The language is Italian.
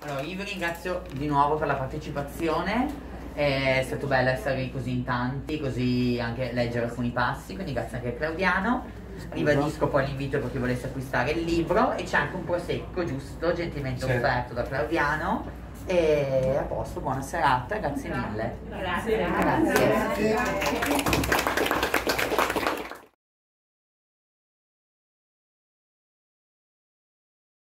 Allora, io vi ringrazio di nuovo per la partecipazione. È stato bello essere così in tanti, così anche leggere alcuni passi, quindi grazie anche a Claudiano. Ribadisco poi l'invito per chi volesse acquistare il libro e c'è anche un prosecco giusto, gentilmente certo. offerto da Claudiano. E a posto, buona serata, grazie mille. Grazie. Grazie.